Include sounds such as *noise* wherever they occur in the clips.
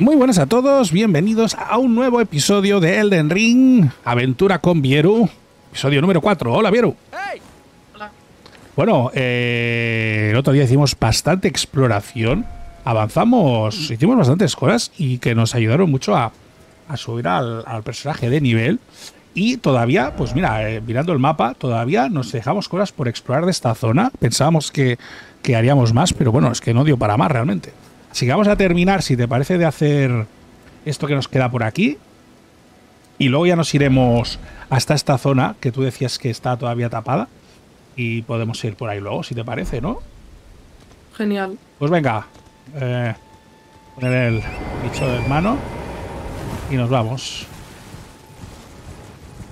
Muy buenas a todos, bienvenidos a un nuevo episodio de Elden Ring, Aventura con Vieru, episodio número 4. Hola Vieru. Hola. Bueno, eh, el otro día hicimos bastante exploración, avanzamos, hicimos bastantes cosas y que nos ayudaron mucho a, a subir al, al personaje de nivel. Y todavía, pues mira, eh, mirando el mapa, todavía nos dejamos cosas por explorar de esta zona. Pensábamos que, que haríamos más, pero bueno, es que no dio para más realmente. Así que vamos a terminar, si te parece, de hacer esto que nos queda por aquí. Y luego ya nos iremos hasta esta zona que tú decías que está todavía tapada. Y podemos ir por ahí luego, si te parece, ¿no? Genial. Pues venga, eh, poner el bicho de mano y nos vamos.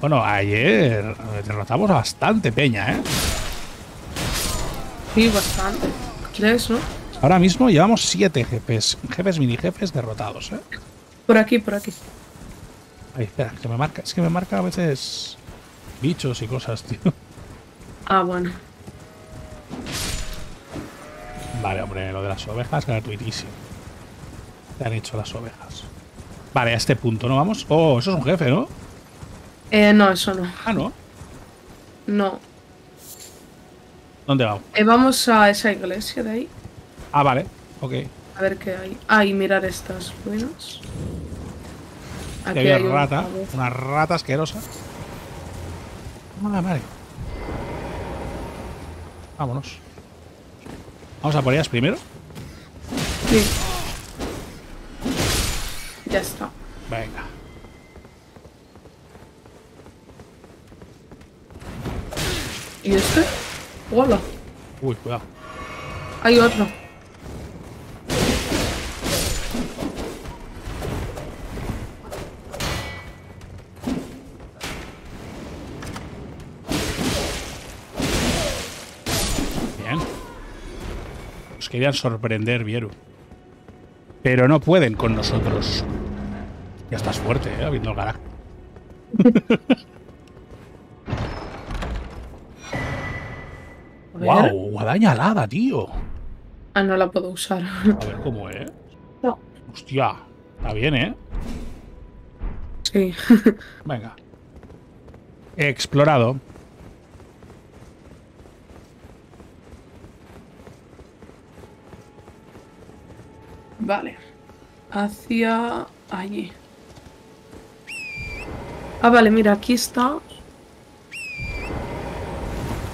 Bueno, ayer derrotamos bastante peña, ¿eh? Sí, bastante. ¿Quieres, no? Ahora mismo llevamos siete jefes, jefes mini jefes derrotados, ¿eh? Por aquí, por aquí. Ay, espera, que me marca, es que me marca a veces bichos y cosas, tío. Ah, bueno. Vale, hombre, lo de las ovejas gratuitísimo. Te han hecho las ovejas. Vale, a este punto, ¿no? Vamos. Oh, eso es un jefe, ¿no? Eh, no, eso no. Ah, no. No. ¿Dónde vamos? Eh, vamos a esa iglesia de ahí. Ah, vale. Ok. A ver qué hay. Ah, y mirar estas ruinas. Que había un rata. pavo. Una rata asquerosa. Vale, vale. Vámonos. Vamos a por ellas primero. Sí. Ya está. Venga. ¿Y este? Hola. Uy, cuidado. Hay otro. Querían sorprender, Vieru. Pero no pueden con nosotros. Ya estás fuerte, ¿eh? El garaje. ¡Wow! Guadaña alada, tío. Ah, no la puedo usar. A ver cómo es. No. Hostia. Está bien, ¿eh? Sí. *laughs* Venga. He explorado. Vale. Hacia allí. Ah, vale, mira, aquí está.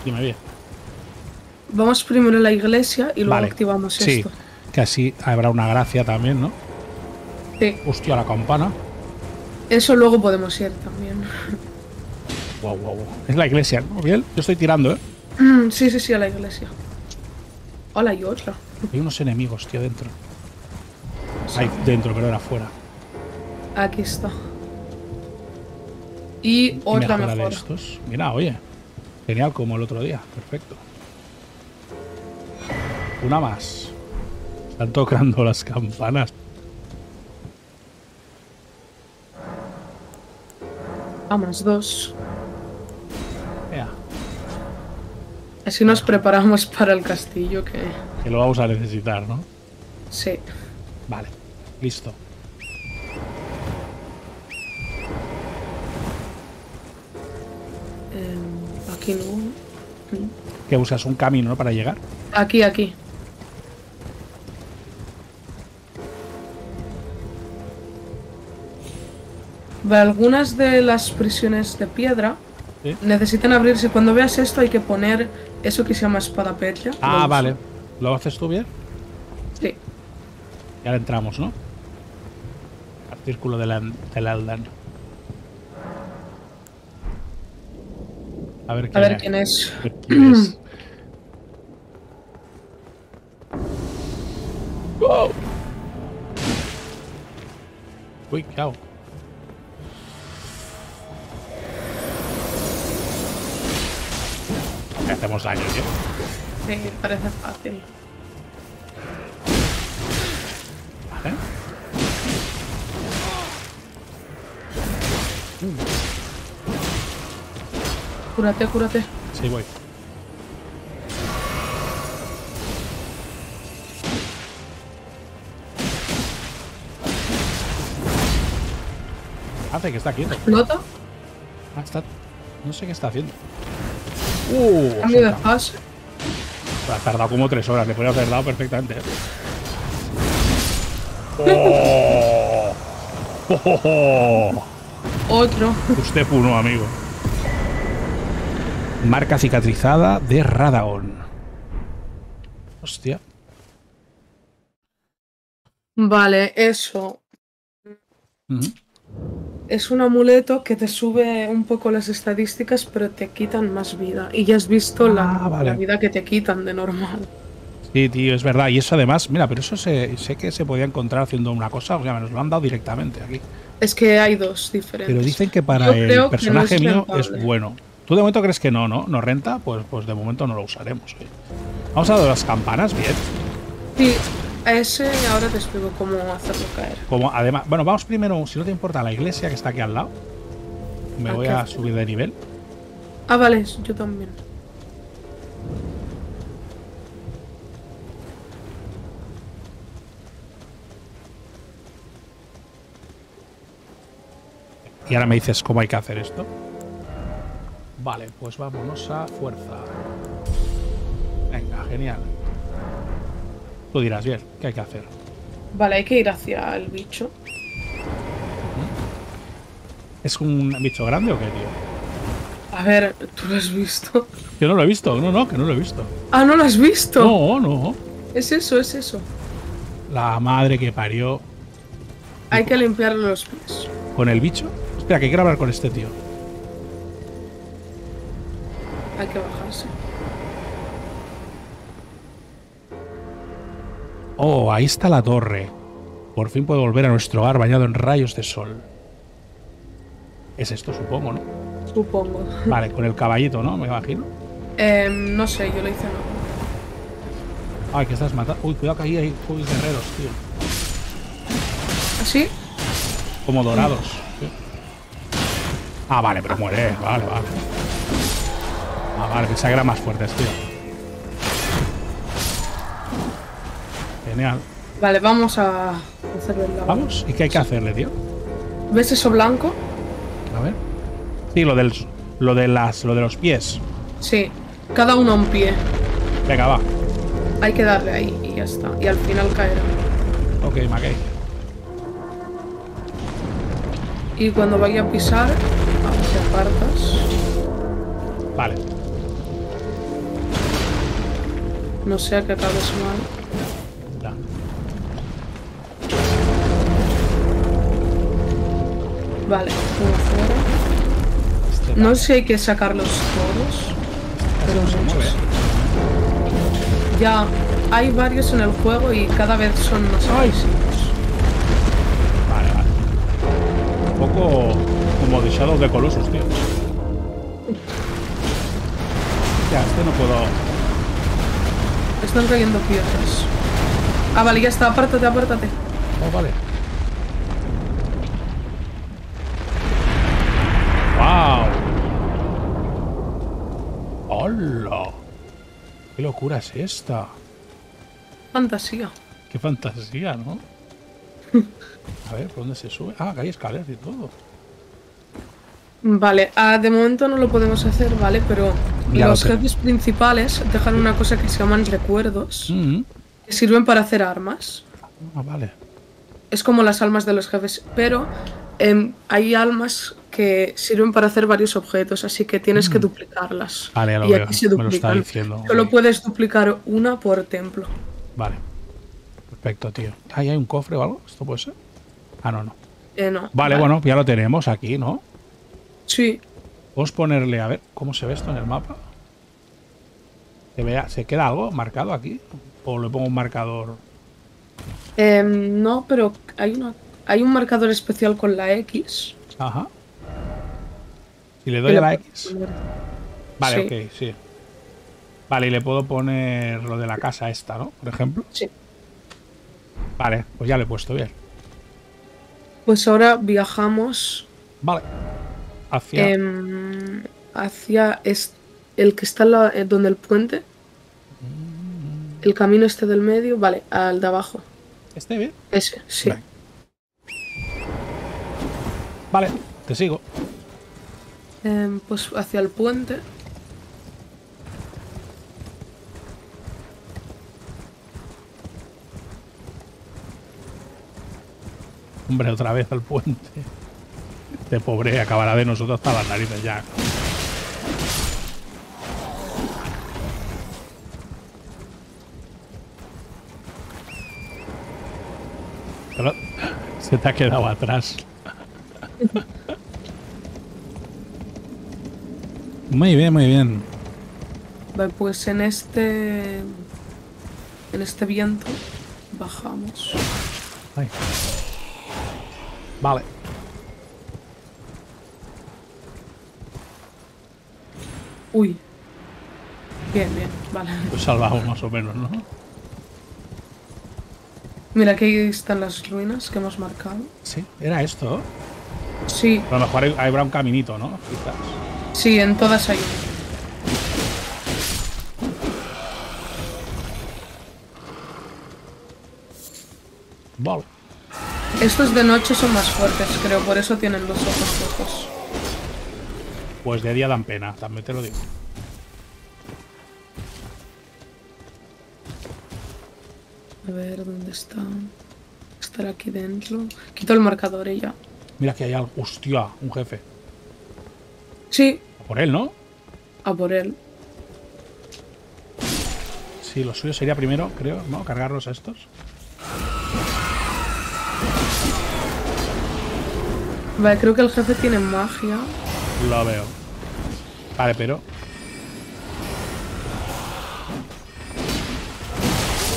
Dime bien. Vamos primero a la iglesia y luego Vale. activamos Sí. esto. Que así habrá una gracia también, ¿no? Sí. Hostia, la campana. Eso luego podemos ir también. *laughs* Guau, guau, guau. Es la iglesia, ¿no? Bien. Yo estoy tirando, ¿eh? Mm, Sí, sí, sí, a la iglesia. Hola, y otra. Hay unos enemigos, tío, dentro. Hay dentro, pero era afuera. Aquí está. Y otra Mejora de estos. Mira, oye. Genial como el otro día. Perfecto. Una más. Están tocando las campanas. Vamos, dos. Ea, Así nos preparamos para el castillo que... que lo vamos a necesitar, ¿no? Sí. Vale. Listo. Em, aquí no. Mm. Que usas un camino ¿no? para llegar. Aquí, aquí. Algunas de las prisiones de piedra ¿Sí? necesitan abrirse. Cuando veas esto hay que poner eso que se llama espada. Lo Ah, vale. ¿Lo haces tú bien? Y ahora entramos, ¿no? Al círculo del, del Elden. A ver A quién ver es. quién es. A ver quién es. *clears throat* Wow. Uy, ¿qué hago? Hacemos daño, tío. Sí, parece fácil. Cúrate, cúrate. Sí, voy. hace? ¿Qué está quieto? ¿Nota? Ah, está... No sé qué está haciendo. Uh, Cambio de se ha- fase. ha tardado como tres horas. Le podría haber dado perfectamente. ¡Oh! *laughs* ¡Oh, oh! Otro. Usted uno, amigo. Marca cicatrizada de Radagon. Hostia. Vale, eso. Es un amuleto que te sube un poco las estadísticas, pero te quitan más vida. Y ya has visto la, Ah, vale. la vida que te quitan de normal. Sí, tío, es verdad. Y eso además, mira, pero eso se, sé que se podía encontrar haciendo una cosa, o sea, nos lo han dado directamente aquí. Es que hay dos diferentes. Pero dicen que para Yo el no personaje mío es bueno. ¿Tú de momento crees que no, no? ¿No renta? Pues, pues de momento no lo usaremos. oye. Vamos a dar las campanas, bien. Sí, a ese ahora te explico cómo hacerlo caer. Como además, bueno, vamos primero, si no te importa, a la iglesia que está aquí al lado. Me ¿A voy a hacer? subir de nivel. Ah, vale, yo también. Y ahora me dices cómo hay que hacer esto. Vale, pues vámonos a fuerza. Venga, genial. Tú dirás, bien, ¿qué hay que hacer? Vale, hay que ir hacia el bicho. ¿Es un bicho grande o qué, tío? A ver, ¿tú lo has visto? Yo no lo he visto, no, no, que no lo he visto. Ah, ¿no lo has visto? No, no. Es eso, es eso. La madre que parió Hay que limpiarle los pies. con el bicho. Espera, que quiero hablar con este tío. Hay que bajarse. Oh, ahí está la torre. Por fin puedo volver a nuestro hogar bañado en rayos de sol. Es esto, supongo, ¿no? Supongo. *laughs* Vale, con el caballito, ¿no? Me imagino. Em, no sé, yo lo hice no. Ay, que estás matando. Uy, cuidado que ahí hay guerreros, tío. ¿Así? Como dorados. sí. Ah, vale, pero muere. Vale, vale. Ah, vale, pensaba que eran más fuertes, tío. Genial. Vale, vamos a hacerle el lado. Vamos. ¿Y qué hay que hacerle, tío? ¿Ves eso blanco? A ver. Sí, lo del, lo de las, lo de los pies. Sí. Cada uno un pie. Venga, va. Hay que darle ahí y ya está. Y al final caerá. Ok, Mackey. Y cuando vaya a pisar, te apartas. Vale. No sea que acabes mal. Ya. Vale, uno fuera. Este No sé si hay que sacarlos todos. Pero se muchos. mueve. Ya, hay varios en el juego y cada vez son más agresivos. Vale, vale. Un poco como de Shadow the Colossus, tío. Ya, este no puedo. Están cayendo piedras. Ah, vale, ya está. Apártate, apártate. Oh, vale. ¡Wow! ¡Hola! ¿Qué locura es esta? Fantasía. ¡Qué fantasía, ¿no? *laughs* A ver, ¿por dónde se sube? Ah, que hay escaleras y todo. Vale, ah, de momento no lo podemos hacer, ¿vale? Pero Ya lo los jefes principales dejan una cosa que se llaman recuerdos, Mm. que sirven para hacer armas. Ah, vale. Es como las almas de los jefes, pero em, hay almas que sirven para hacer varios objetos, así que tienes que duplicarlas. Mm. Vale, ya lo y veo. aquí se Me lo está duplican. diciendo. Solo puedes duplicar una por templo. Vale. Perfecto, tío. ¿Ahí hay un cofre o algo? ¿Esto puede ser? Ah, no, no. Eh, no. Vale, bueno, ya lo tenemos aquí, ¿no? Sí, A ponerle, a ver, ¿cómo se ve esto en el mapa? ¿Se, vea, ¿Se queda algo marcado aquí? ¿O le pongo un marcador? Em, no, pero hay una hay un marcador especial con la X. Ajá. Si le doy a la X. Vale, Sí. ok, sí. Vale, y le puedo poner lo de la casa esta, ¿no? Por ejemplo. Sí. Vale, pues ya le he puesto bien. Pues ahora viajamos Vale. Hacia... em, hacia es- el que está la- eh, donde el puente. El camino este del medio, vale, al de abajo. ¿Este bien? Ese, sí. Vale. Vale, te sigo. Em, pues hacia el puente. Hombre, otra vez al puente. Este pobre acabará de nosotros hasta las narices ya. Pero se te ha quedado atrás. Muy bien, muy bien. Vale, pues en este. En este viento bajamos. Vale. Uy. Bien, bien, vale. Pues salvamos más o menos, ¿no? Mira, aquí están las ruinas que hemos marcado. Sí, era esto. Sí, A lo mejor hay- habrá un caminito, ¿no? Quizás. sí, en todas hay. Vale. Estos de noche son más fuertes, creo, por eso tienen los ojos rojos. Pues de día dan pena, también te lo digo. Ver, ¿dónde está? Estar aquí dentro. Quito el marcador y ya. Mira que hay algo. Hostia, un jefe. Sí, A por él, ¿no? a por él. Sí, lo suyo sería primero, creo, ¿no? Cargarlos a estos. Vale, creo que el jefe tiene magia. Lo veo. Vale, pero.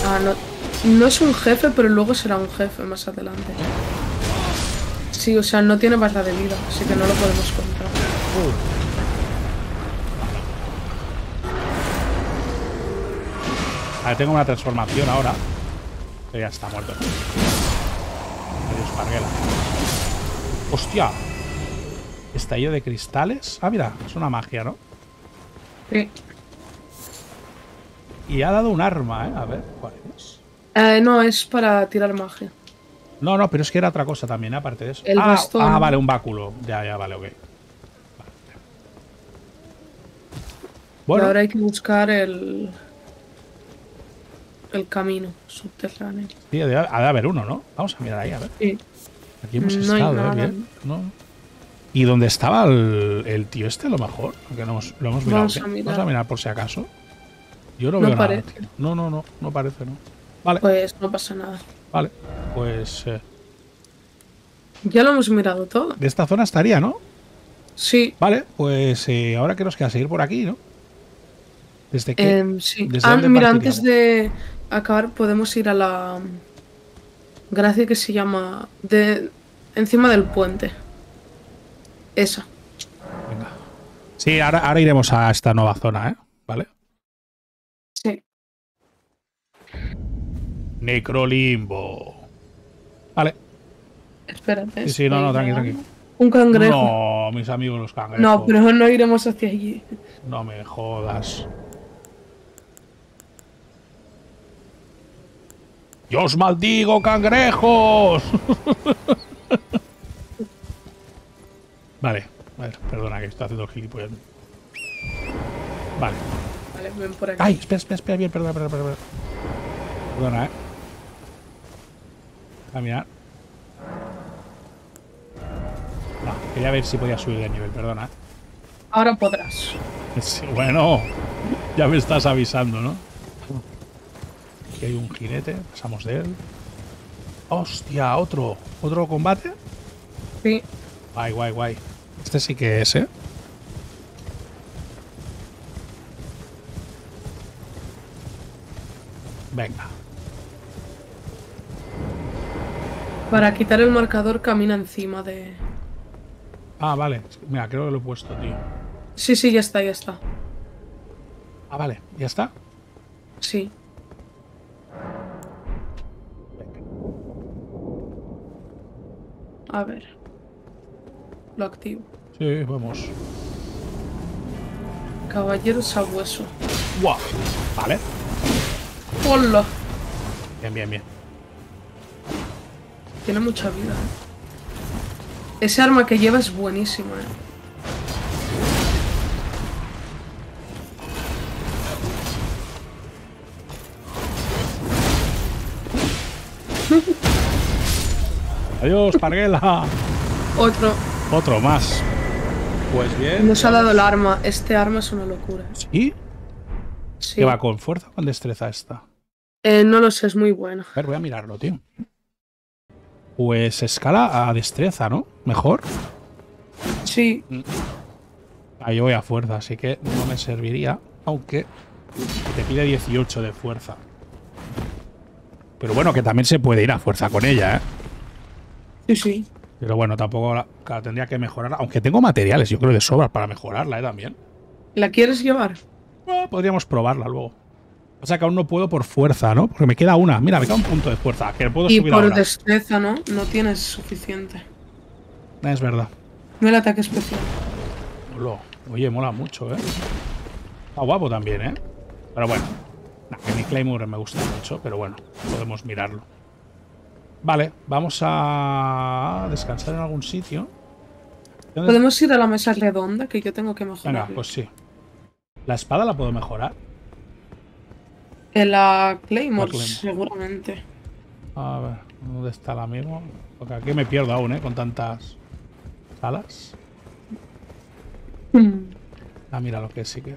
Ah, no. No es un jefe, pero luego será un jefe más adelante. Sí, o sea, no tiene barra de vida, así que no lo podemos contar. Vale, tengo una transformación ahora. Pero ya está muerto. Adiós, Parguela. ¡Hostia! Estallido de cristales. Ah, mira, es una magia, ¿no? Sí. Y ha dado un arma, ¿eh? A ver, ¿cuál es? Eh, no, es para tirar magia. No, no, pero es que era otra cosa también, ¿eh? aparte de eso. El ah, bastón. ah, vale, un báculo. Ya, ya, vale, ok. Vale. Bueno, Ahora hay que buscar el. El camino subterráneo. sí, ha de, ha de haber uno, ¿no? Vamos a mirar ahí, a ver. Sí. Aquí hemos No estado, ¿eh? nada. Bien. No. ¿Y dónde estaba el, el tío este, a lo mejor? No hemos, lo hemos mirado. Vamos a mirar. Vamos a mirar por si acaso. Yo no, No veo nada. parece. tío. No, no, no, no parece, no. Vale, Pues no pasa nada. vale. Pues eh, Ya lo hemos mirado todo. de esta zona estaría, ¿no? Sí. Vale, pues eh, ahora que nos queda seguir por aquí, ¿no? Desde que. Em, sí. ¿Desde Ah, mira, partiríamos? antes de acabar podemos ir a la gracia que se llama de encima del puente. Esa. Venga. Sí, ahora, ahora iremos a esta nueva zona, ¿eh? Vale. Sí. Necrolimbo. Vale. Espérate. Sí, sí, no, no, tranqui, tranqui. Un cangrejo. No, mis amigos los cangrejos. No, pero no iremos hacia allí. No me jodas. ¡Yo os maldigo, cangrejos! *laughs* vale, vale, perdona que estoy haciendo el gilipollas. Vale. Vale, ven por aquí. ¡Ay! Espera, espera, espera, bien, perdona, perdona, perdona. Perdona, eh. A mirar. No, quería ver si podía subir de nivel, perdona. Ahora podrás. *laughs* Sí, bueno, ya me estás avisando, ¿no? Aquí hay un jinete, pasamos de él. ¡Hostia! ¿Otro? ¿Otro combate? Sí. Guay, guay, guay. Este sí que es, ¿eh? Venga. Para quitar el marcador camina encima de. Ah, vale. Mira, creo que lo he puesto, tío. Sí, sí, ya está, ya está. Ah, vale. ¿Ya está? Sí. A ver. Lo activo. Sí, vamos. Caballero sabueso. ¡Guau! Vale. ¡Hola! Bien, bien, bien. Tiene mucha vida. ¿eh? Ese arma que lleva es buenísimo, eh. *laughs* Adiós, Parguela. Otro. Otro más. Pues bien. Nos ha dado el arma. Este arma es una locura. ¿Sí? Sí. ¿Qué va con fuerza o con destreza esta? Eh, no lo sé, es muy bueno. A ver, voy a mirarlo, tío. Pues escala a destreza, ¿no? Mejor. Sí. Ahí voy a fuerza, así que no me serviría. Aunque te pide 18 de fuerza. Pero bueno, que también se puede ir a fuerza con ella, ¿eh? Sí, sí. Pero bueno, tampoco la, claro, tendría que mejorarla. Aunque tengo materiales, yo creo, de sobra para mejorarla, ¿eh? También. ¿La quieres llevar? Bueno, podríamos probarla luego. O sea que aún no puedo por fuerza, ¿no? Porque me queda una. Mira, me queda un punto de fuerza. Que puedo Y subir por ahora. destreza, ¿no? No tienes suficiente. Ah, Es verdad. No el ataque especial. Lo- Oye, mola mucho, ¿eh? Está guapo también, ¿eh? Pero bueno. Nah, que mi Claymore me gusta mucho, pero bueno, podemos mirarlo. Vale, vamos a descansar en algún sitio. ¿Dónde- Podemos ir a la mesa redonda, que yo tengo que mejorar. Venga, pues sí. ¿La espada la puedo mejorar? En la Claymore, La Claymore. seguramente. A ver, ¿dónde está la misma? Porque aquí me pierdo aún, ¿eh? Con tantas salas. Hmm, Ah, mira lo que sí que...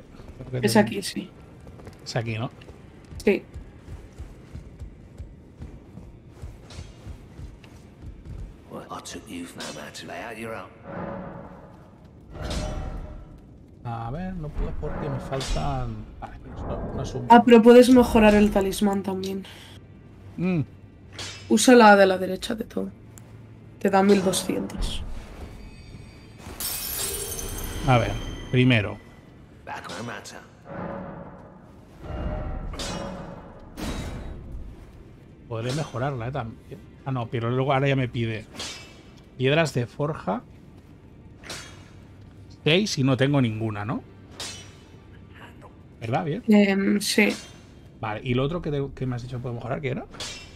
creo que Es tengo. aquí, sí. Es aquí, ¿no? Sí. Well, I took you for no man to lay out your own. A ver, no puedo porque me faltan... Vale, no es un... Ah, pero puedes mejorar el talismán también. Mm, Usa la de la derecha de todo. Te da 1200. A ver, primero. Podré mejorarla, ¿eh? También. Ah, no, pero luego ahora ya me pide piedras de forja. 6 y no tengo ninguna, ¿no? ¿Verdad? Bien. Em, sí. Vale, ¿y lo otro que, te- que me has dicho que puedo mejorar? ¿Qué era?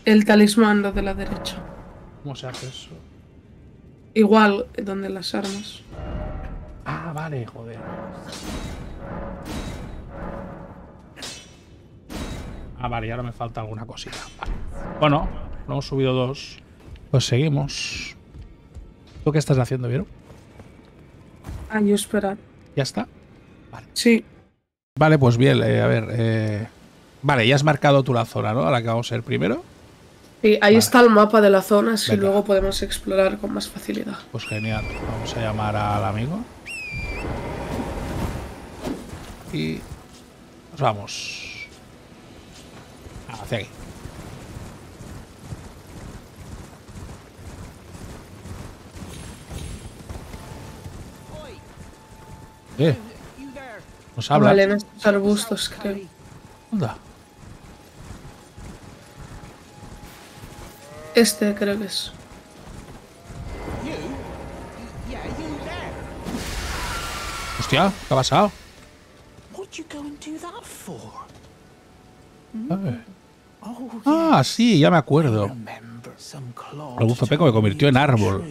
El talismán, lo de la derecha. ¿Cómo se hace eso? Igual, donde las armas. Ah, vale, joder. Ah, vale, y ahora me falta alguna cosita. Vale. Bueno, lo hemos subido dos. Pues seguimos. ¿Tú qué estás haciendo, Vieron? Yo esperar. ¿Ya está? Sí. Vale, pues bien, eh, a ver. eh, Vale, ya has marcado tú la zona, ¿no? A la que vamos a ir primero. Sí, ahí está el mapa de la zona, así Venga. luego podemos explorar con más facilidad. Pues genial. Vamos a llamar al amigo. Y nos vamos. Hacia aquí. Eh, nos habla. Vale, en estos arbustos, creo. Anda. Este creo que es. Hostia, ¿qué ha pasado? What'd you go and do that for? Oh, Ah, sí, ya me acuerdo. El buzo peco me convirtió en árbol.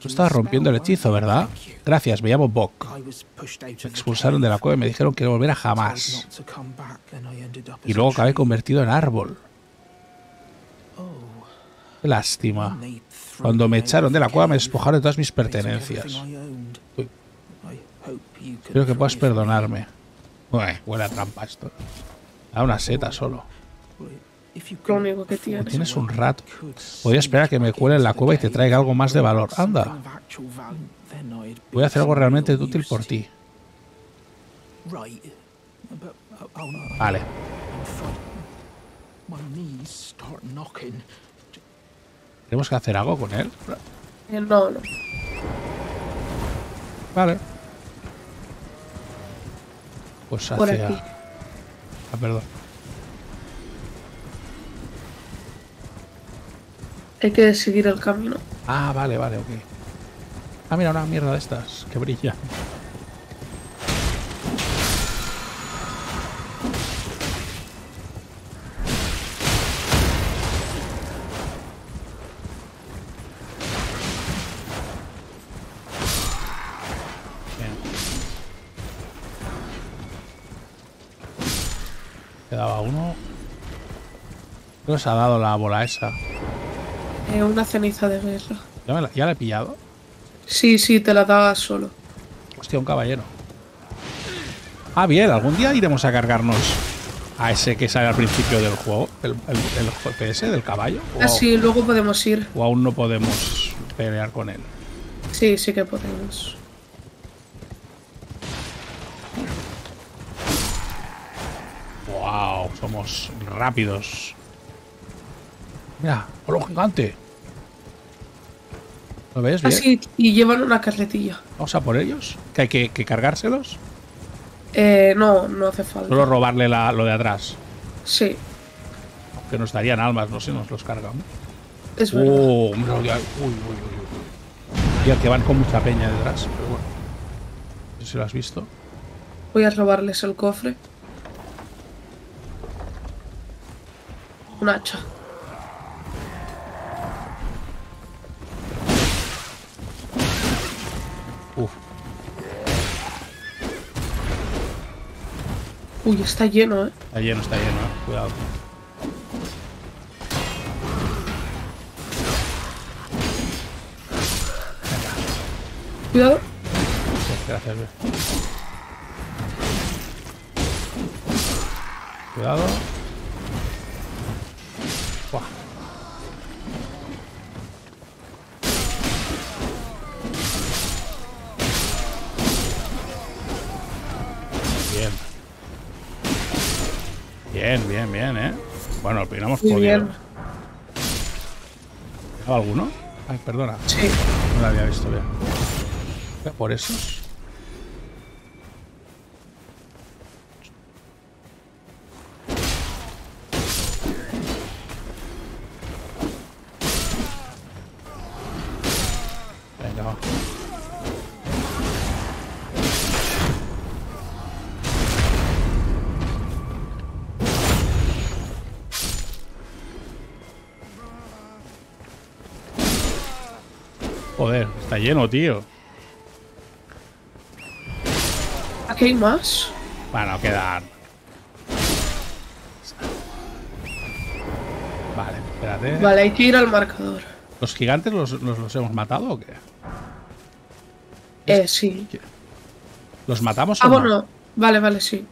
Tú estabas rompiendo el hechizo, ¿verdad? Gracias, me llamo Bok. Me expulsaron de la cueva y me dijeron que no volviera jamás. Y luego acabé convertido en árbol. Qué lástima. Cuando me echaron de la cueva me despojaron de todas mis pertenencias. Uy, Espero que puedas perdonarme. Ué, huele a trampa esto. Da una seta solo. Lo único que tiene. Tienes un rato. Podría esperar a que me cuele en la cueva y te traiga algo más de valor. Anda, voy a hacer algo realmente útil por ti. Vale. Tenemos que hacer algo con él. Eh, No, no. Vale. Pues Por hacia... aquí. Ah, perdón. Hay que decidir el camino. Ah, vale, vale, ok. Ah, mira, una mierda de estas que brilla. Quedaba uno. Creo que se ha dado la bola esa. Eh, una ceniza de guerra. ¿Ya, me la, ya la he pillado? Sí, sí, te la daba solo. Hostia, un caballero. Ah, bien, algún día iremos a cargarnos a ese que sale al principio del juego, el, el, el GPS del caballo. Ah, sí, luego podemos ir. o aún no podemos pelear con él. Sí, sí que podemos. Wow, somos rápidos. Mira, hola gigante. ¿Lo ves Ah, bien? sí, y llevan una carretilla. Vamos a por ellos. ¿Que hay que, que cargárselos? Eh, no, no hace falta. Solo robarle la- lo de atrás. Sí, Que nos darían almas, no sé, nos los cargamos. es verdad. Oh, mira, uy, uy, uy, uy. Que van con mucha peña detrás, pero bueno. No sé si lo has visto. Voy a robarles el cofre. Un hacha. Uf, Uy, está lleno, ¿eh? está lleno, está lleno, eh. Cuidado. Cuidado. Gracias. Cuidado. Bien, bien, bien, ¿eh? Bueno, al final hemos Muy podido. bien. ¿Quedaba alguno? Ay, perdona. Sí. No lo había visto bien. Por esos. Lleno, tío. ¿Aquí hay más? Bueno, quedan. Vale, espérate. Vale, hay que ir al marcador. ¿Los gigantes los, los, los hemos matado o qué? Eh, sí. ¿Los matamos Ah, o no? bueno. Vale, vale, sí.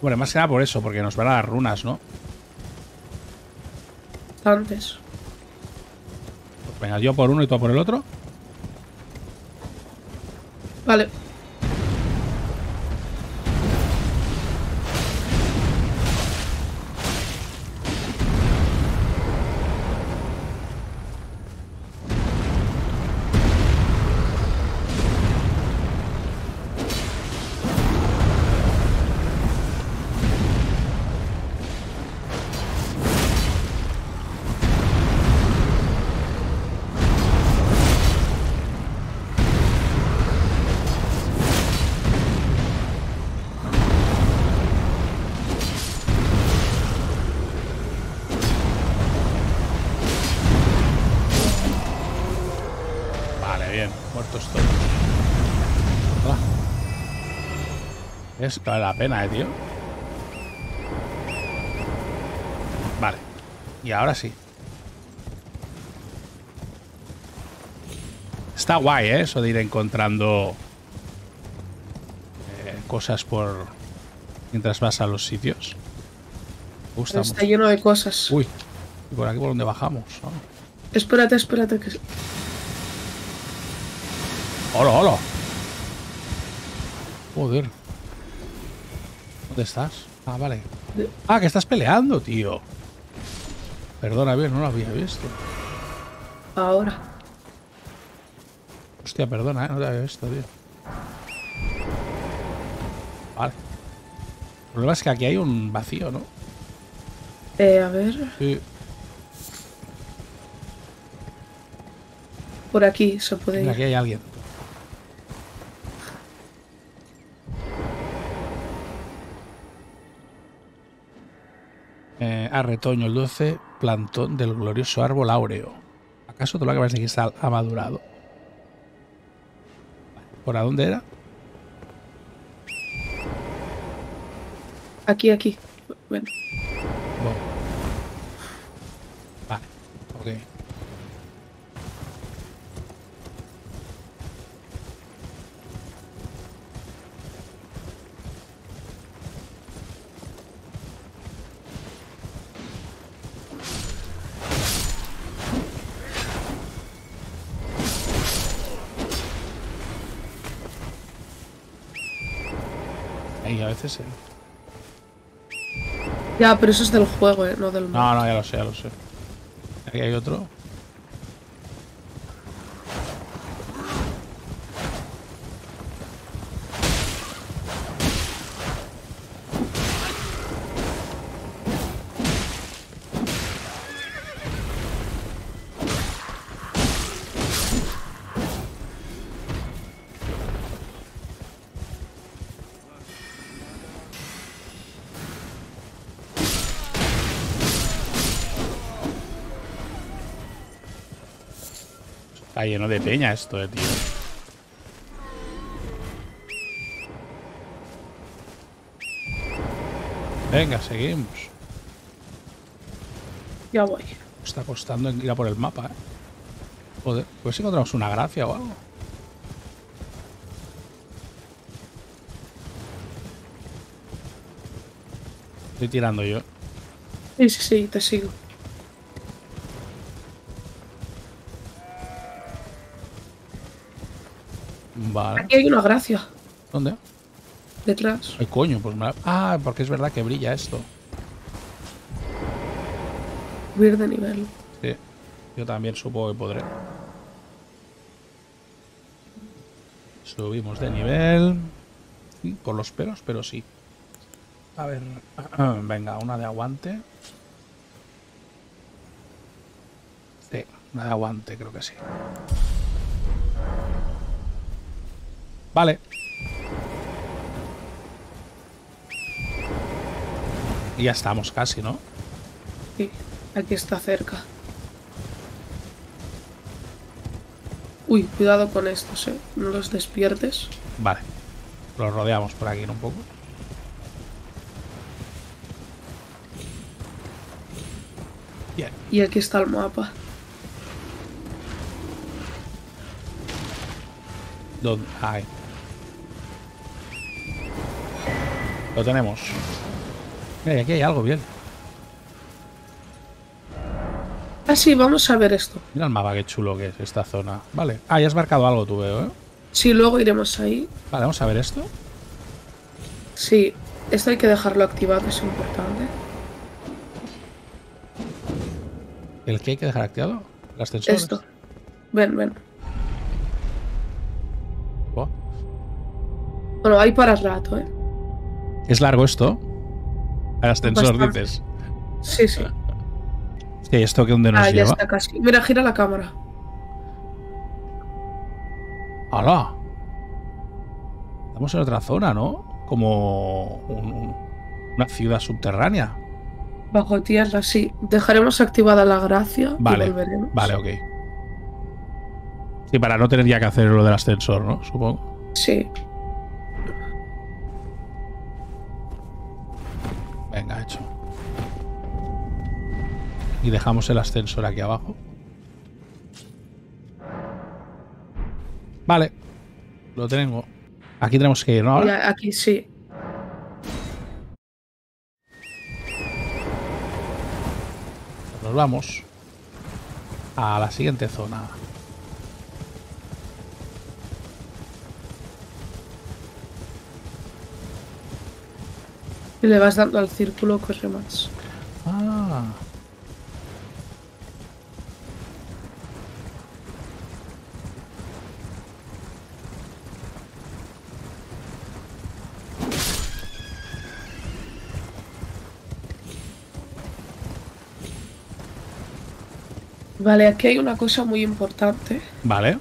Bueno, más que nada por eso, porque nos van a dar runas, ¿no? Antes. Venga, yo por uno y tú por el otro. Vale, Es la pena, eh, tío. Vale. Y ahora sí. Está guay, ¿eh? Eso de ir encontrando eh, cosas por... Mientras vas a los sitios. Me gusta Está mucho. lleno de cosas. Uy. ¿Y por aquí por donde bajamos? Ah. Espérate, espérate. Que... ¡Hola, hola! Joder. ¿Dónde estás? Ah, vale. Ah, que estás peleando, tío. Perdona, bien, no lo había visto. Ahora. Hostia, perdona, ¿eh? no te había visto, tío. Vale. El problema es que aquí hay un vacío, ¿no? Eh, a ver. Sí. Por aquí se puede Mira, ir. aquí hay alguien. Eh, a retoño el 12, plantón del glorioso árbol áureo. ¿Acaso todo lo que a decir está ha madurado? ¿Por a dónde era? Aquí, aquí. Bueno, Bueno. Vale, ok. Ahí a veces... eh. ya, pero eso es del juego, ¿eh? No del mod. No, no, ya lo sé, ya lo sé. Aquí hay otro. Está lleno de peña esto, eh, tío. Venga, seguimos. Ya voy. Está costando ir a por el mapa, eh. Joder, pues si encontramos una gracia o algo. Estoy tirando yo. Sí, sí, sí, te sigo. Vale. Aquí hay una gracia. ¿Dónde? Detrás. Ay, coño, pues me la- Ah, porque es verdad que brilla esto. Subir de nivel. Sí. Yo también supongo que podré. Subimos de nivel. Sí, Por los pelos, pero sí. A ver. *clears throat* Venga, una de aguante. Sí, una de aguante, creo que sí. Vale. Y ya estamos casi, ¿no? Sí, aquí está cerca. Uy, cuidado con estos, eh. No los despiertes. Vale. Los rodeamos por aquí ¿no? un poco. Bien. Y aquí está el mapa. ¿Dónde? Ahí. Lo tenemos. Mira, y aquí hay algo bien. Ah, sí, vamos a ver esto. Mira el mapa, qué chulo que es esta zona. Vale. Ah, ya has marcado algo, tú veo, ¿eh? Sí, luego iremos ahí. Vale, vamos a ver esto. Sí, esto hay que dejarlo activado, es importante. ¿El que hay que dejar activado? ¿El ascensor? Esto. Ven, ven. Bueno, hay para rato, eh. Es largo esto. El ascensor, Bastante. dices. Sí, sí. Sí, ¿esto que dónde nos Ah, ya está casi. Mira, gira la cámara. ¡Hala! Estamos en otra zona, ¿no? Como un- un- una ciudad subterránea. Bajo tierra, sí. Dejaremos activada la gracia Vale, y volveremos. Vale, ok. Sí, para no tener ya que hacer lo del ascensor, ¿no? Supongo. Sí. Y dejamos el ascensor aquí abajo. Vale. Lo tengo. Aquí tenemos que ir, ¿no? Ahora. Aquí sí. Nos vamos a la siguiente zona. Y le vas dando al círculo, corre más. Vale, aquí hay una cosa muy importante. Vale.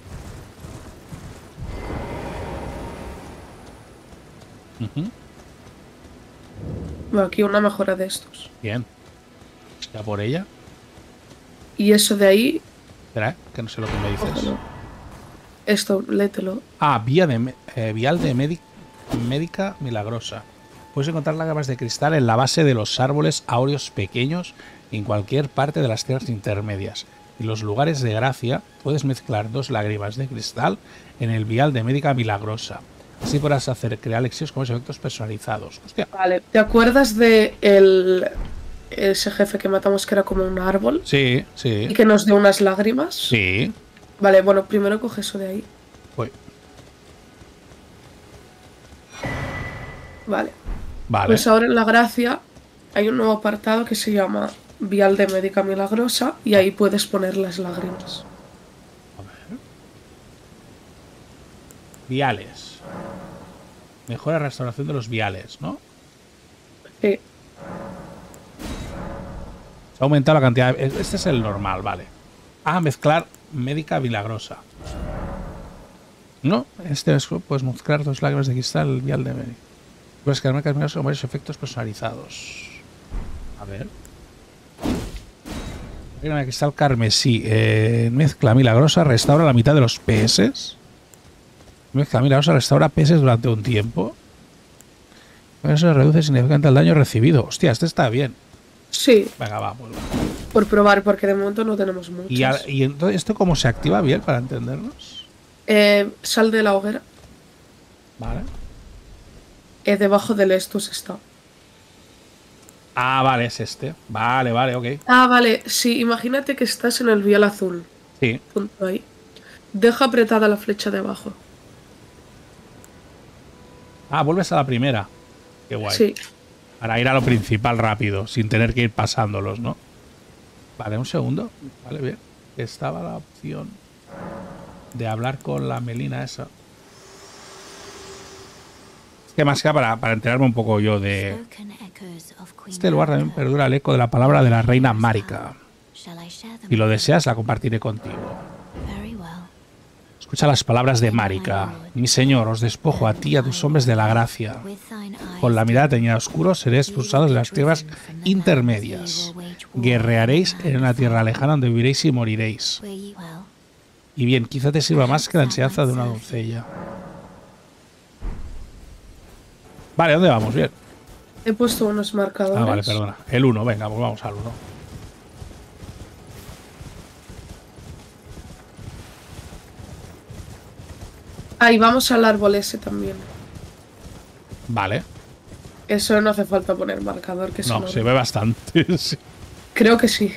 Bueno, aquí una mejora de estos. Bien. Ya por ella. Y eso de ahí, Espera, ¿eh? que no sé lo que me dices. Esto, lételo. Ah, vía de, eh, vial de médi- médica milagrosa. Puedes encontrar lágrimas de cristal en la base de los árboles áureos pequeños en cualquier parte de las tierras intermedias. En los lugares de gracia puedes mezclar dos lágrimas de cristal en el vial de médica milagrosa. Así podrás hacer crear lexios con efectos personalizados. Hostia. Vale, ¿te acuerdas de el, ese jefe que matamos que era como un árbol? Sí, Y sí. que nos dio unas lágrimas. Sí. Vale, bueno, primero coge eso de ahí. Uy, Vale. Vale. Pues ahora en la gracia hay un nuevo apartado que se llama Vial de Médica Milagrosa y ahí puedes poner las lágrimas. Viales. Mejora restauración de los viales, ¿no? Sí. Se ha aumentado la cantidad. de- Este es el normal, vale. Ah, mezclar médica milagrosa. No, este es puedes mezclar dos lágrimas de cristal el vial de médica. Puedes crear marcas milagrosas con varios efectos personalizados. A ver. Lágrima de cristal carmesí. eh, mezcla milagrosa restaura la mitad de los PS. Mezcla milagrosa restaura PS durante un tiempo. Eso reduce significativamente el daño recibido. Hostia, este está bien. Sí, Venga, va, va. por probar, porque de momento no tenemos muchas. ¿Y, a- y entonces esto cómo se activa bien para entendernos? Eh, sal de la hoguera. Vale. Eh, debajo del estus está. Ah, vale, es este. Vale, vale, ok. Ah, vale. Sí, imagínate que estás en el vial azul. Sí. Punto ahí. Deja apretada la flecha de abajo. Ah, vuelves a la primera. Qué guay. Sí. Para ir a lo principal rápido, sin tener que ir pasándolos, ¿no? Vale, un segundo. Vale, bien. Estaba la opción de hablar con la Melina esa. Que más que para, para enterarme un poco yo de... Este lugar también perdura el eco de la palabra de la reina Marika. Si lo deseas, la compartiré contigo. Escucha las palabras de Marika. Mi señor, os despojo a ti y a tus hombres de la gracia. Con la mirada teñida oscuro seréis expulsados de las tierras intermedias. Guerrearéis en una tierra lejana donde viviréis y moriréis. Y bien, quizá te sirva más que la enseñanza de una doncella. Vale, ¿dónde vamos? Bien. He puesto unos marcadores. Ah, vale, perdona. El 1, venga, pues vamos al 1. Ahí vamos al árbol ese también. Vale. Eso no hace falta poner marcador, que No, se ve bastante. *laughs* sí. Creo que sí.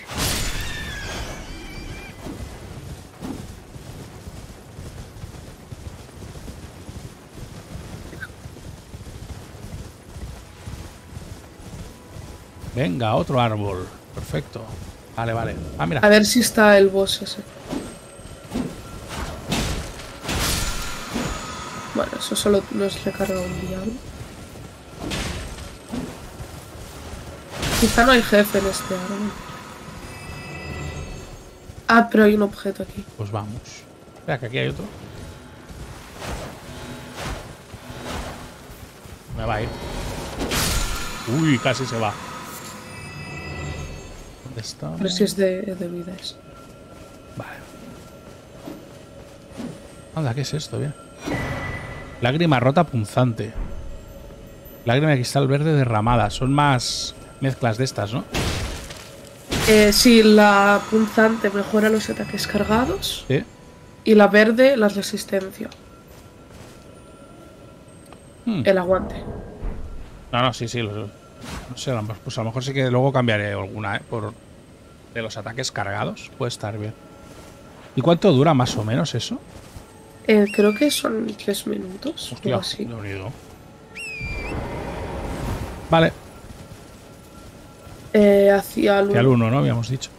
Venga, otro árbol. Perfecto. Vale, vale. Ah, mira. A ver si está el boss ese. Bueno, eso solo nos recarga un diablo. Quizá no hay jefe en este árbol. Ah, pero hay un objeto aquí. Pues vamos. Espera, que aquí hay otro. Me va a ir. Uy, casi se va. ¿Dónde está? Pero si es de, de vida eso. Vale. Anda, ¿qué es esto? Bien. Lágrima rota punzante. Lágrima de cristal verde derramada. Son más mezclas de estas, ¿no? Eh, sí, la punzante mejora los ataques cargados Sí. y la verde la resistencia. Hmm. El aguante. No, no, sí, sí. lo- no sé, pues a lo mejor sí que luego cambiaré alguna, ¿eh? Por de los ataques cargados. Puede estar bien. ¿Y cuánto dura más o menos eso? Eh, creo que son tres minutos. Hostia, así. Vale, Eh, hacia el que al uno. uno, ¿no? Habíamos dicho.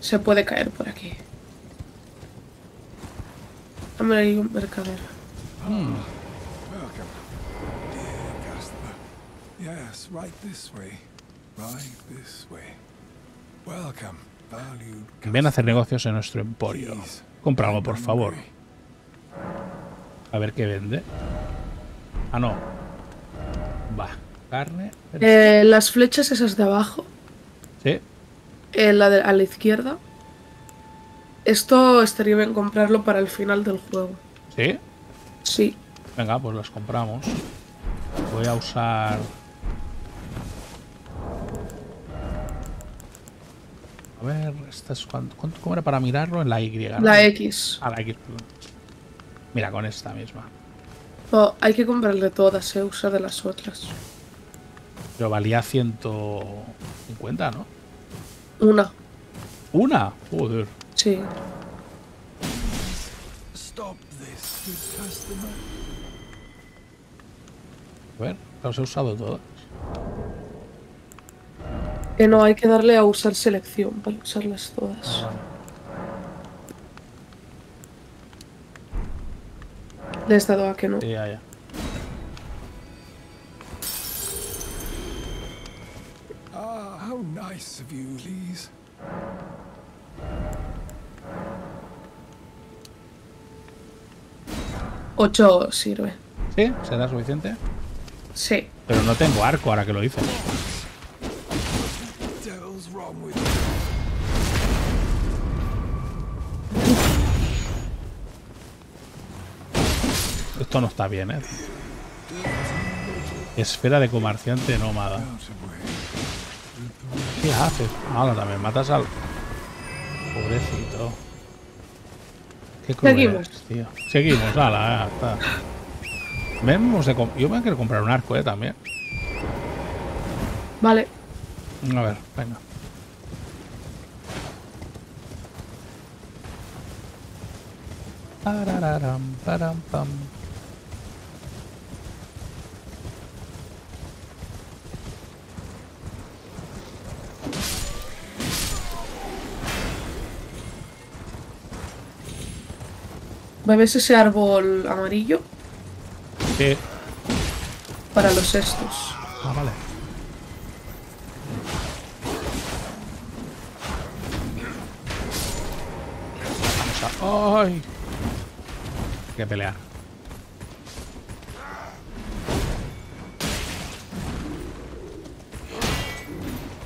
Se puede caer por aquí. Hombre, hay un mercader. Welcome, dear customer. Yes, right this way. Right this way. Welcome, valued Ven a hacer negocios en nuestro emporio. Compra algo, por favor. A ver qué vende. Ah, no. Va. Carne. Eh, las flechas esas de abajo Sí. eh, la de, a la izquierda. Esto estaría bien comprarlo para el final del juego. ¿Sí? Sí. Venga, pues los compramos. Voy a usar... A ver, esta es cuánto- ¿cómo era para mirarlo? En la Y. ¿no? La X. Ah, la X. perdón. Mira, con esta misma. Oh, hay que comprarle todas, eh. Usa de las otras. Pero valía 150, ¿no? Una. ¿Una? Joder. Sí. Stop this, good customer. A ver, los he usado todas. Que no hay que darle a usar selección para usarlas todas. Le has dado a que no. Sí, ya, ya. Ah, how nice of you, Lise. Ocho sirve. ¿Sí? ¿Será suficiente? Sí. Pero no tengo arco ahora que lo hice. Esto no está bien, ¿eh? Esfera de comerciante nómada. ¿Qué haces? Ahora también matas al... Pobrecito. Qué Seguimos. eres, tío. Seguimos, ala. Vemos de Yo me quiero comprar un arco, eh, también. Vale. A ver, venga. Parararam, param, pam. ¿Bebes ese árbol amarillo? Sí. Para los estos. Ah, vale. Vamos a... ¡Ay! Hay que pelear.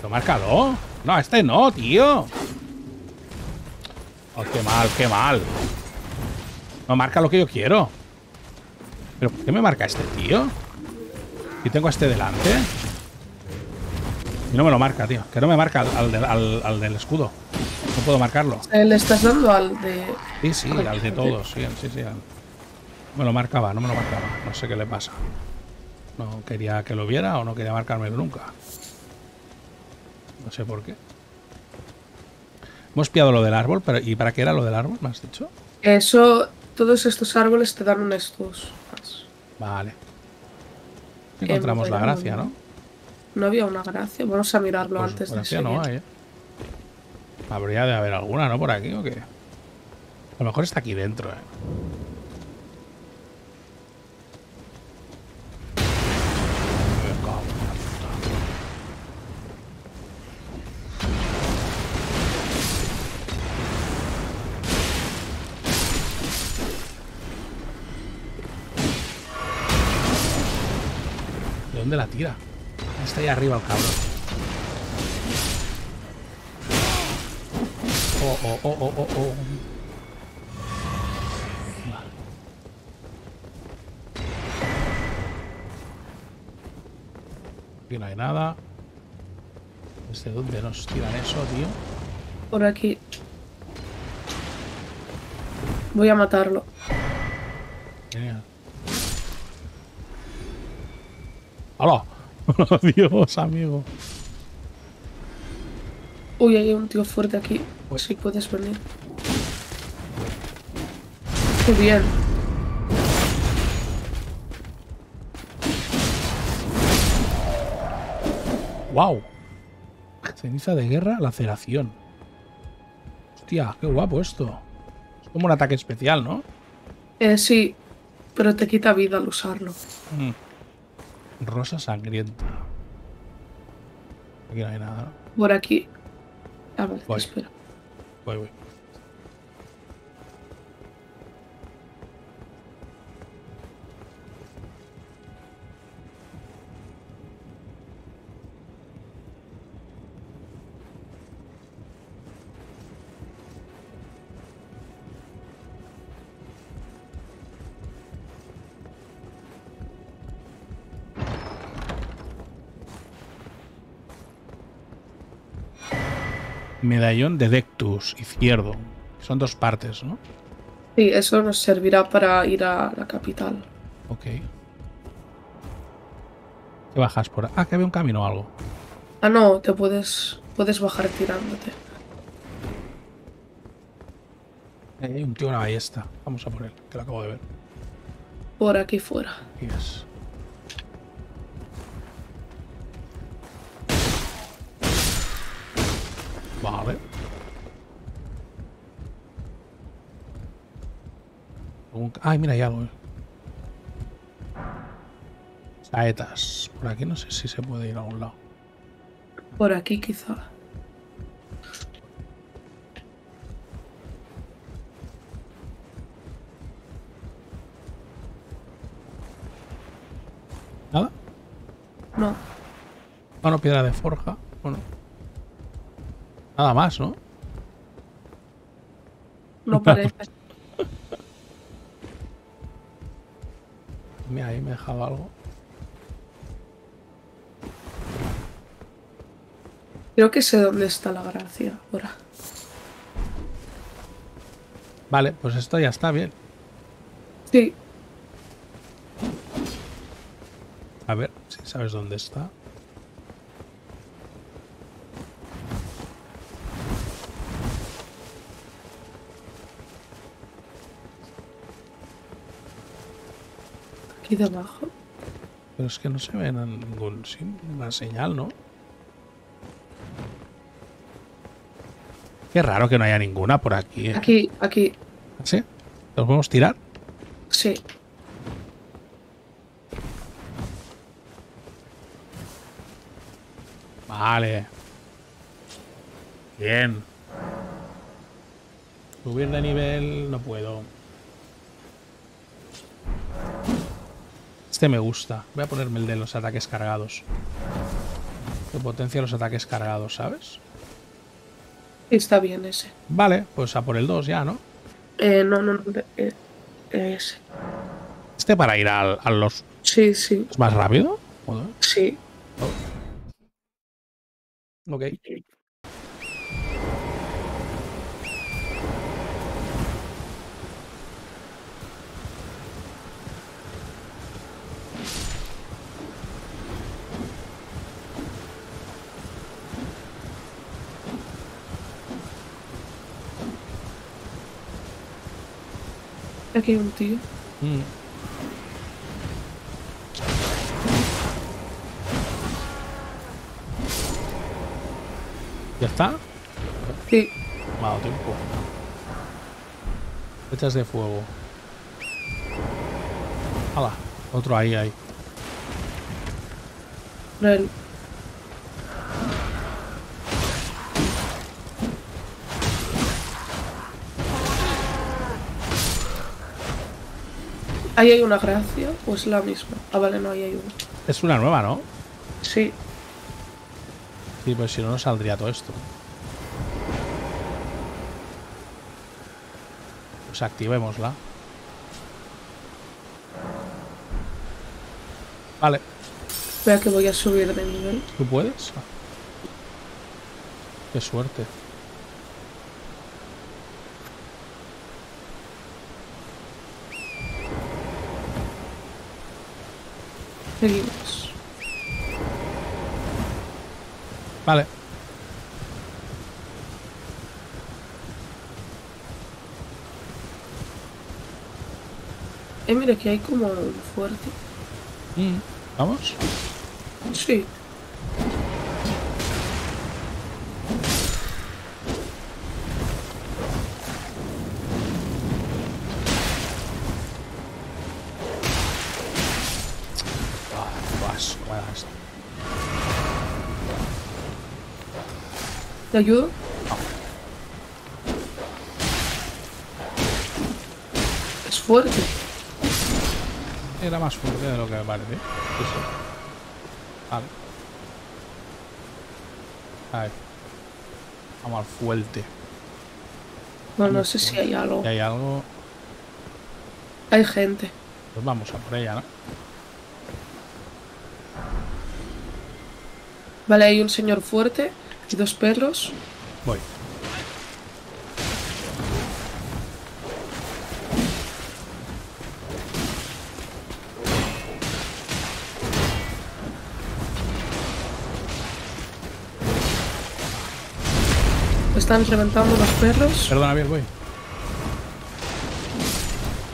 ¿Lo márcalo? No, este no, tío. Oh, qué mal, qué mal. No marca lo que yo quiero. ¿Pero por qué me marca este tío? Y tengo a este delante. Y no me lo marca, tío. Que no me marca al, al del- al- al del escudo. No puedo marcarlo. Le estás dando al de. Sí, sí, al de todos. Sí, sí, sí. al- Me lo marcaba, no me lo marcaba. No sé qué le pasa. No quería que lo viera o no quería marcármelo nunca. No sé por qué. Hemos pillado lo del árbol, pero ¿y para qué era lo del árbol? ¿Me has dicho? Eso. Todos estos árboles te dan un estos. más. Vale. Encontramos la gracia, ¿no? No había una gracia. Vamos a mirarlo Pues antes de gracia seguir. no hay, ¿eh? Habría de haber alguna, ¿no? Por aquí o qué. A lo mejor está aquí dentro, ¿eh? Tira? Está ahí arriba el cabrón. Oh, oh, oh, oh, oh, oh. Aquí no hay nada. ¿Desde dónde nos tiran eso, tío? Por aquí. Voy a matarlo. Genial. ¡Hala! *laughs* Dios, amigo. Uy, hay un tío fuerte aquí. Pues- Sí, puedes venir. Qué bien. ¡Wow! Ceniza de guerra, laceración. Hostia, qué guapo esto. Es como un ataque especial, ¿no? Eh, sí, pero te quita vida al usarlo. Mm. Rosa sangrienta. Aquí no hay nada, ¿no? Por aquí. A ver, Voy. espera. Voy, voy. Medallón de Dectus, izquierdo. Son dos partes, ¿no? Sí, eso nos servirá para ir a la capital. Ok. ¿Qué bajas por? Ah, que había un camino o algo. Ah, no, te puedes, puedes bajar tirándote. Hay un tío una ballesta. Vamos a por él, que lo acabo de ver. Por aquí fuera. Yes. Vale. Un- Ay, mira, hay algo. eh. Saetas. Por aquí no sé si se puede ir a algún lado. Por aquí quizá. ¿Nada? No, Bueno, piedra de forja. Bueno. Nada más, ¿no? no parece. *laughs* Mira, ahí me he dejado algo. Creo que sé dónde está la gracia ahora. Vale, pues esto ya está bien. Sí, A ver si sabes dónde está. Aquí debajo. Pero es que no se ve ningún, sí, ninguna señal, ¿no? Qué raro que no haya ninguna por aquí. ¿eh? Aquí, aquí. ¿Sí? ¿Los podemos tirar? Sí. Vale. Bien. Subir de nivel no puedo. Este me gusta. Voy a ponerme el de los ataques cargados. Que potencia los ataques cargados, ¿sabes? Está bien ese. Vale, pues a por el 2 ya, ¿no? Eh, no, no, no. de- eh, ese. Este para ir al- a los Sí, sí, ¿Es más rápido? Sí. Ok. Aquí hay un tío. Mm. ¿Ya está? Sí. Dado tiempo. Flechas de fuego. ¡Hala! Otro ahí, ahí. Para Ahí hay una gracia, o es la misma. Ah, vale, no, ahí hay una. Es una nueva, ¿no? Sí, Sí, pues si no, no saldría todo esto. Pues activémosla. Vale, vea que voy a subir de nivel. ¿tú puedes? Ah. Qué suerte. Seguimos. Vale. Eh, mira que hay como un fuerte. Mm, ¿Vamos? Sí. ¿Te ayudo? Es fuerte. Era más fuerte de lo que me parece. Sí. Vale. Ahí. Vamos al fuerte. No, no sé si hay algo. Si hay algo, Hay gente. pues vamos a por ella, ¿no? Vale, hay un señor fuerte y dos perros. Voy. Están reventando los perros. Perdona, bien, voy.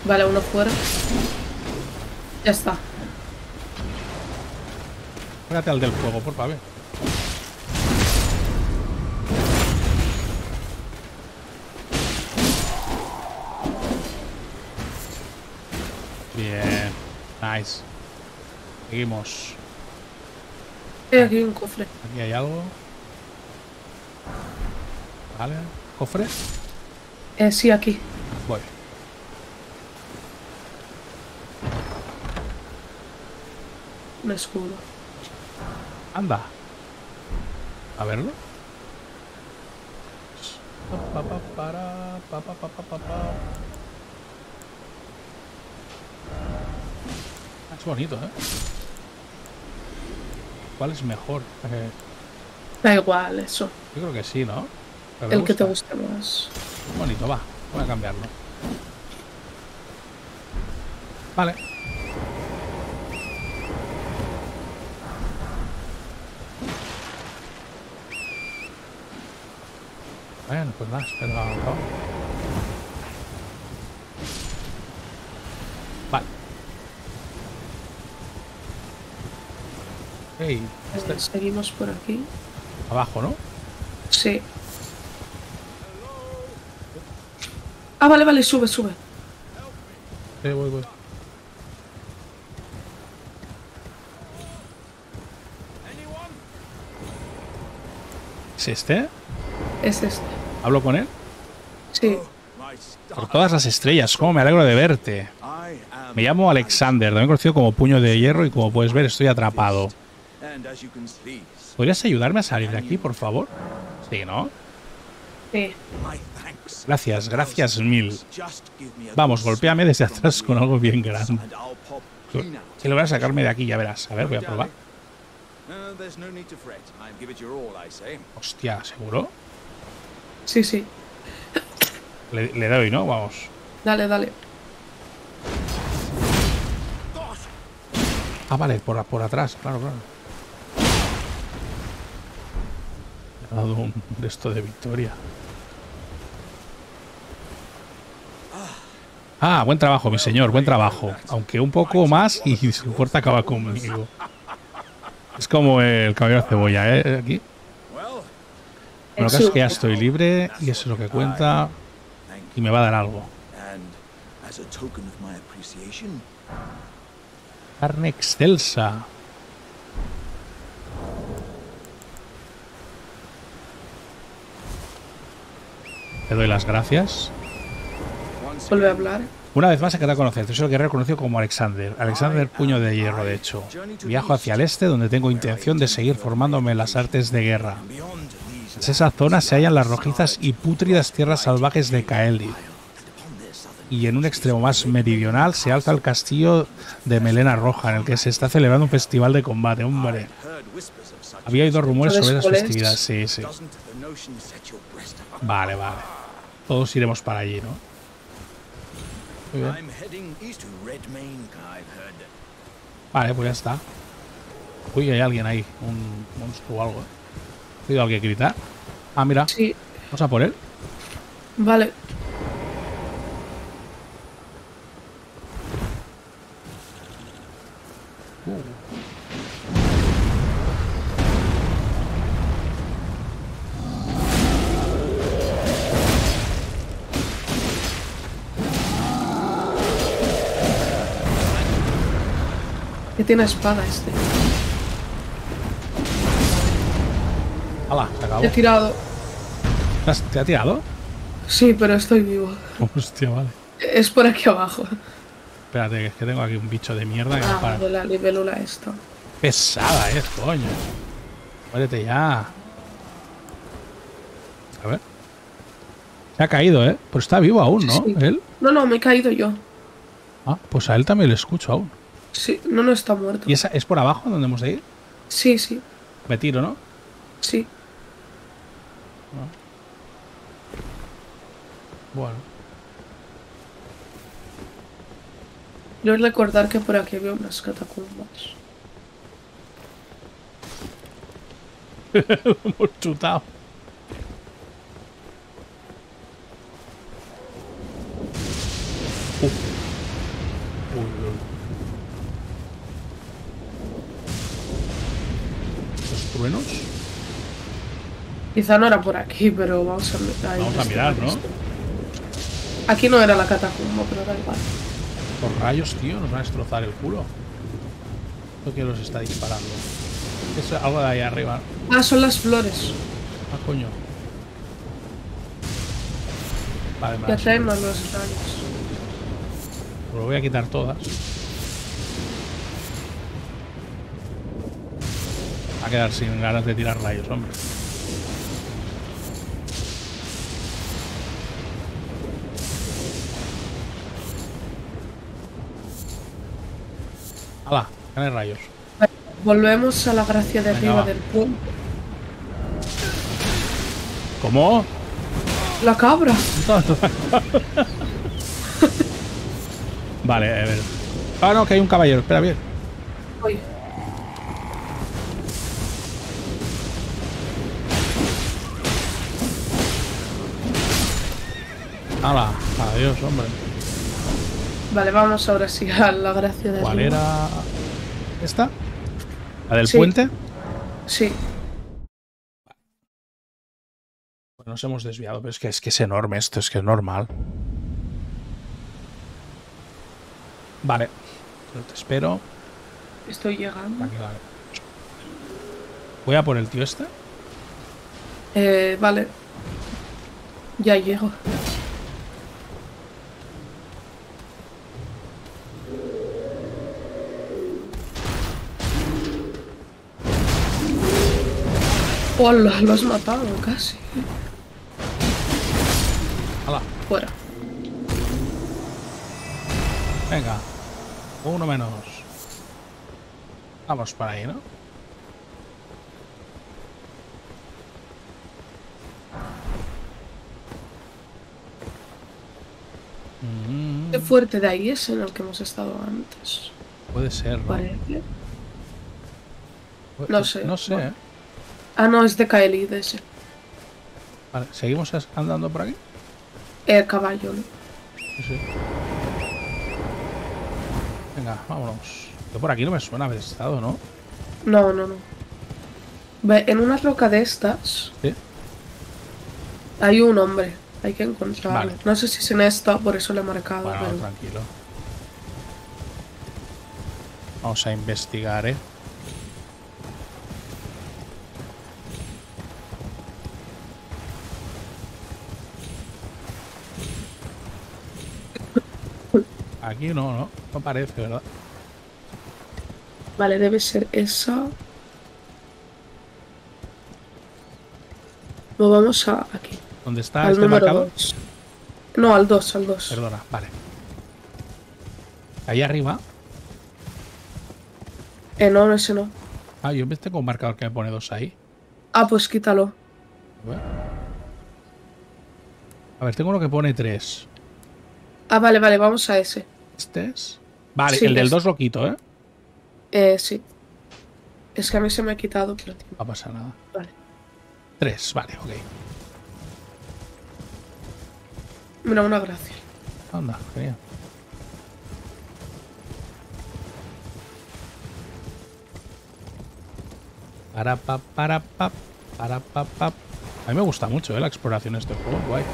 Vale, uno fuera. Ya está. Pégate al del fuego, por favor. Nice. Seguimos. Hay aquí un cofre. Aquí hay algo. Vale. ¿Cofre? Eh, sí, aquí. Voy. Un escudo. Anda. A verlo. Pa, pa, pa, bonito, ¿eh? ¿Cuál es mejor? Eh, Da igual, eso. yo creo que sí, ¿no? Pero El que te gusta. guste más. Bonito, va. Voy a cambiarlo. Vale. Bueno, pues nada, espero Eh, Seguimos por aquí. abajo, ¿no? Sí. Ah, vale, vale, sube, sube. Sí, voy, voy. ¿Es este? Es este. ¿Hablo con él? Sí. Por todas las estrellas, cómo me alegro de verte. Me llamo Alexander, también conocido como Puño de Hierro y como puedes ver estoy atrapado. ¿Podrías ayudarme a salir de aquí, por favor? Sí, ¿no? Sí. Gracias, gracias mil. Vamos, golpéame desde atrás con algo bien grande. Si logras sacarme de aquí, ya verás. A ver, voy a probar. Hostia, ¿seguro? Sí, sí. Le, le doy, ¿no? Vamos. Dale, dale. Ah, vale, por, por atrás, claro, claro. Un de de victoria. Ah, buen trabajo, mi señor, buen trabajo. Aunque un poco más y su puerta acaba conmigo. Es como el caballero de cebolla, ¿eh? Aquí. Bueno, que es que ya estoy libre y eso es lo que cuenta y me va a dar algo. Carne excelsa. Te doy las gracias. Vuelve a hablar. Una vez más se queda a conocer. Soy el guerrero conocido como Alexander. Alexander Puño de Hierro, de hecho. Viajo hacia el este donde tengo intención de seguir formándome en las artes de guerra. En esa zona se hallan las rojizas y pútridas tierras salvajes de Kaelid. Y en un extremo más meridional se alza el castillo de Melena Roja, en el que se está celebrando un festival de combate. Hombre, había oído rumores ¿Sabes sobre las cuál es? festividades. Sí, sí. Vale, vale. Todos iremos para allí, ¿no? Muy bien. Vale, pues ya está. Uy, hay alguien ahí. Un monstruo o algo. ¿eh? ¿He oído a alguien gritar? Ah, mira. Sí. Vamos a por él. Vale. Tiene espada este. ¡Hala! Se acabó. He tirado. ¿Te has- ¿Te ha tirado? Sí, pero estoy vivo. Hostia, vale. Es por aquí abajo. Espérate, que es que tengo aquí un bicho de mierda que no Ah, para. de la libélula esto. Pesada es, coño. Muérete ya. A ver. Se ha caído, ¿eh? Pues está vivo aún, ¿no? Sí. Él. No, no, me he caído yo. Ah, pues a él también le escucho aún. Sí, no, no está muerto. ¿Y esa es por abajo donde hemos de ir? Sí, sí, Me tiro, ¿no? sí. Bueno. Quiero recordar que por aquí había unas catacumbas. *laughs* Hemos chutado. Uh. Uy, uy, uy. Los truenos. Quizá no era por aquí, pero vamos a, a Vamos a mirar, ¿no? esto. Aquí no era la catacumba, pero da igual. Los rayos, tío, nos van a destrozar el culo. ¿Esto que los está disparando? Es algo de ahí arriba. Ah, son las flores. Ah, coño. Vale, me Que las- atraen más los rayos. Lo voy a quitar todas. A quedar sin ganas de tirar rayos, hombre. ¡Hala! Gané rayos. Volvemos a la gracia de arriba del puente. ¿Cómo? La cabra. *laughs* vale, a ver. Ah, no, que hay un caballero. Espera, bien. Oye, Hombre. vale, vamos ahora sí a la gracia de ¿Cuál arriba. era? ¿Esta? ¿La del Sí. puente? Sí, Pues nos hemos desviado, pero es que es que es enorme esto, es que es normal. Vale. Yo te espero. estoy llegando. Voy a por el tío este. Eh, vale. Ya llego. Hola, lo has matado casi. Hala. Fuera. Venga. Uno menos. Vamos para ahí, ¿no? Mm, Qué fuerte de ahí es en el que hemos estado antes. puede ser, ¿no? Parece. No sé. No sé, Bueno. Ah, no, es de Kaeli, de ese. Vale, ¿seguimos andando por aquí? El caballo, ¿no? Sí, sí. Venga, vámonos. Yo por aquí no me suena haber estado, ¿no? No, no, no. Ve, en una roca de estas Sí. hay un hombre. Hay que encontrarlo. Vale. No sé si es en esta, por eso le he marcado, Bueno, pero... tranquilo. Vamos a investigar, ¿eh? Aquí no, no. No parece, ¿verdad? Vale, debe ser esa. Nos vamos a aquí. ¿Dónde está al este marcador? 2. No, al 2, al 2. Perdona, vale. Ahí arriba. Eh, no, ese no. Ah, yo tengo un marcador que me pone dos ahí. Ah, pues quítalo. A ver. A ver, tengo uno que pone tres. Ah, vale, vale, vamos a ese. ¿Este es? Vale, Sí, el del es- 2 lo quito, ¿eh? Eh, sí. Es que a mí se me ha quitado, pero tío. No pasa nada. Vale. 3, vale, ok. Mira, una gracia. Anda, genial. Para pa para pa para pa pa. A mí me gusta mucho ¿eh? la exploración de este juego, guay.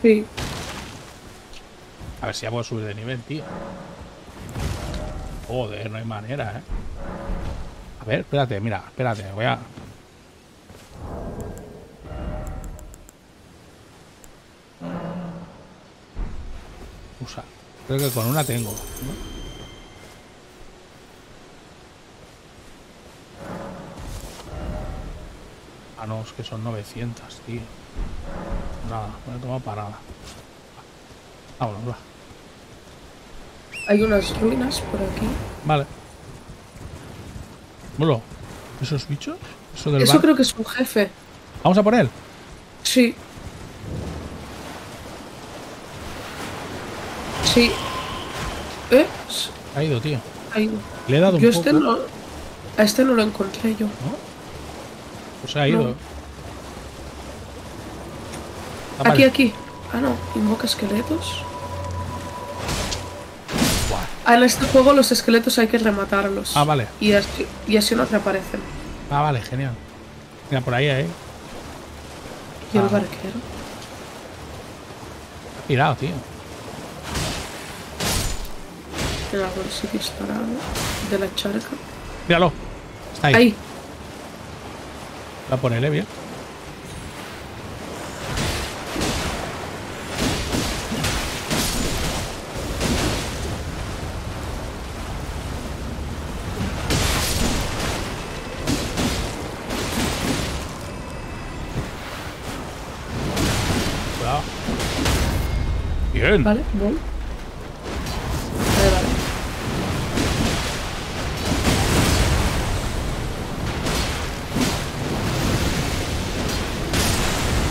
Sí. A ver si ya puedo subir de nivel, tío. Joder, no hay manera, ¿eh? A ver, espérate, mira, espérate, voy a... Usa. Creo que con una tengo. ¿no? Ah, no, es que son 900, tío. Nada, no he tomado para nada. Vámonos, va. Hay unas ruinas por aquí. Vale. Bueno, ¿esos bichos? ¿Eso del Eso creo que es un jefe. Vamos a por él. Sí. Sí. ¿Eh? Ha ido, tío. ha ido. Le he dado un Yo poco. este no, a este no lo encontré yo. Pues ha ido. No. Ha Aquí, aquí. Ah, no. Invoca esqueletos. En este juego los esqueletos hay que rematarlos. Ah, vale. Y así, y así no te aparecen. Ah, vale, genial. Mira, por ahí, ¿eh? Y el Ah. barquero. Ha pirado, tío. En algún sitio estará, ¿no? De la charca. Míralo. Está ahí. Ahí. Va a ponerle bien. Vale, voy. Vale, vale.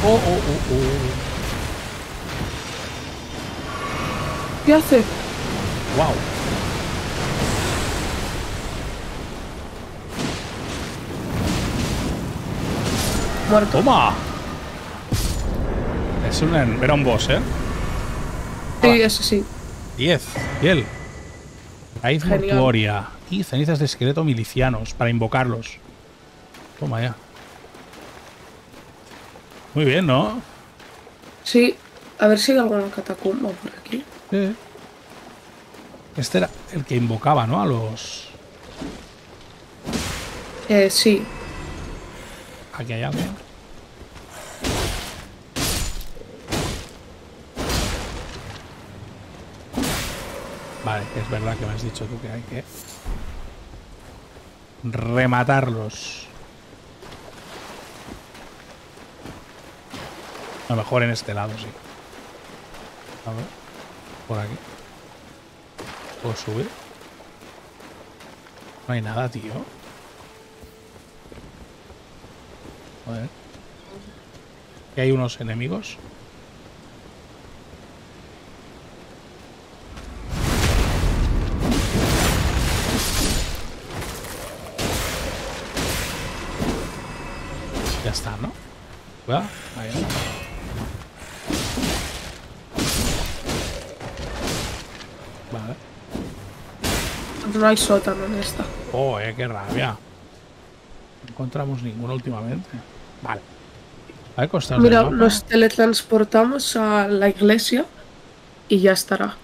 Oh, oh, oh, oh. ¿Qué hace? Wow. Muerto. Toma. Es un, era un boss, ¿eh? Sí, ese sí. 10. Piel. Raíz mortuoria. Y cenizas de esqueleto milicianos para invocarlos. Toma ya. Muy bien, ¿no? Sí. A ver si hay alguna catacumba por aquí. Sí. Este era el que invocaba, ¿no? A los... Eh, sí. Aquí hay alguien. Vale, es verdad que me has dicho tú que hay que rematarlos. A lo mejor en este lado, sí. A ver. Por aquí. ¿Puedo subir? No hay nada, tío. Joder. Aquí hay unos enemigos. Ya está, ¿no? Cuidado. Ahí no. Vale. No hay sótano en esta. Oh, eh, qué rabia. No encontramos ninguno últimamente. Vale. A ver, costados Mira, nos teletransportamos a la iglesia y ya estará.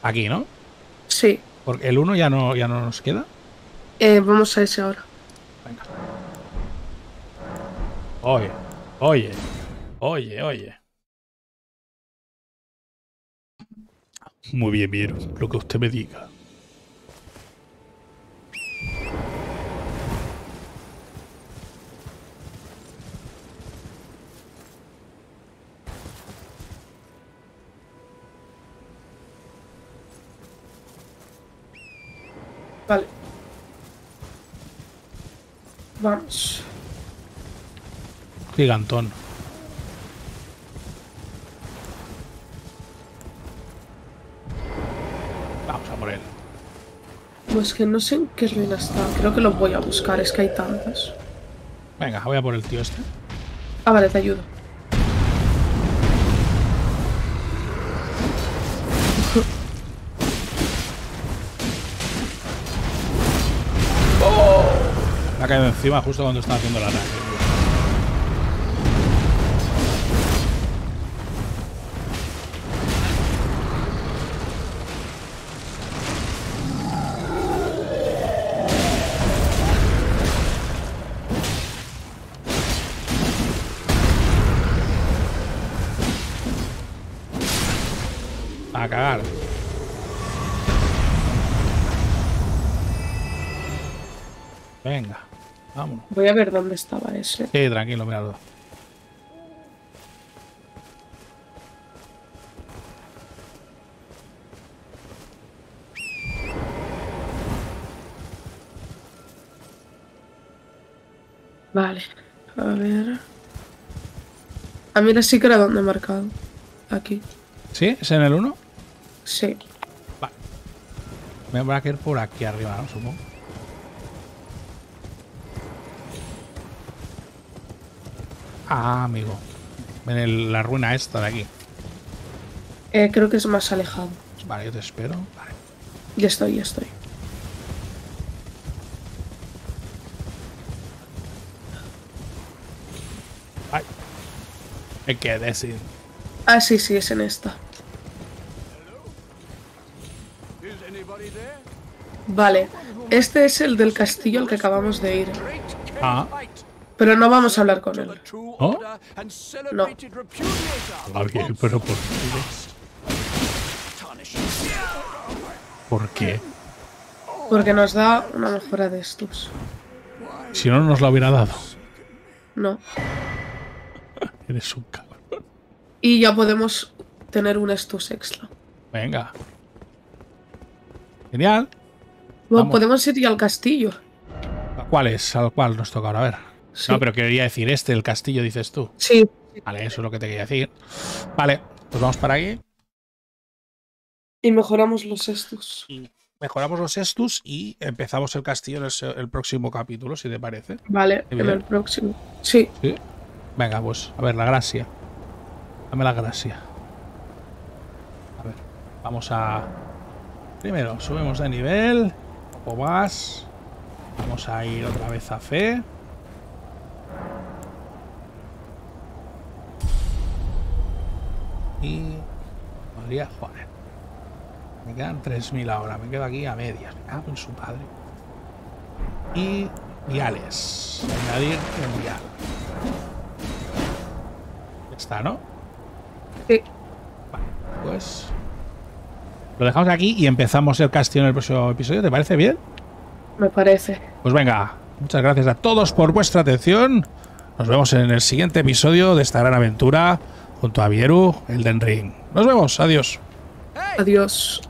Aquí, ¿no? Sí. Porque el 1 ya no, ya no nos queda. Eh, vamos a ese ahora. Venga. Oye, oye, oye, oye. Muy bien, bien, lo que usted me diga. Vale. Vamos. Gigantón. Vamos a por él. Pues que no sé en qué ruina está. Creo que lo voy a buscar, es que hay tantas. Venga, voy a por el tío este. Ah, vale, te ayudo. Me ha caído encima justo cuando estaba haciendo el ataque. Voy a ver dónde estaba ese. Sí, tranquilo, míralo. Vale. A ver. Ah, mira, sí que era donde he marcado. Aquí. ¿Sí? ¿Es en el 1? Sí. Me habrá que ir por aquí arriba, ¿no? Supongo. Ah, amigo. Ven el- la ruina esta de aquí. Eh, creo que es más alejado. Vale, yo te espero. Vale. Ya estoy, ya estoy. Ay. Hay que decir. Ah, sí, sí, es en esta. Vale, este es el del castillo al que acabamos de ir. Ah, Pero no vamos a hablar con él. ¿Oh? No. pero ¿por qué? ¿Por qué? Porque nos da una mejora de estos. Si no, no nos lo hubiera dado. No. *laughs* Eres un cabrón. Y ya podemos tener un estus extra. Venga. Genial. Bueno, podemos ir ya al castillo. ¿A ¿Cuál es? ¿Al cual nos toca ahora? A ver. Sí. No, pero quería decir este, el castillo, dices tú. Sí. Vale, eso es lo que te quería decir. Vale, pues vamos para aquí. Y mejoramos los estus. Mejoramos los estus y empezamos el castillo en el, próximo capítulo, si te parece. Vale, en el próximo. Sí. ¿Sí? Venga, pues, a ver, la gracia. Dame la gracia. A ver, vamos a... Primero, subimos de nivel. Un poco más. Vamos a ir otra vez a fe. Y... Podría... Joder. Me quedan 3.000 ahora. Me quedo aquí a medias. Me cago en su padre. Y... Viales. Añadir el vial. Está, ¿no? Sí. Vale, pues... Lo dejamos aquí y empezamos el castillo en el próximo episodio. ¿Te parece bien? Me parece. Pues venga, muchas gracias a todos por vuestra atención. Nos vemos en el siguiente episodio de esta gran aventura junto a Vieru, Elden Ring. Nos vemos, adiós. Adiós.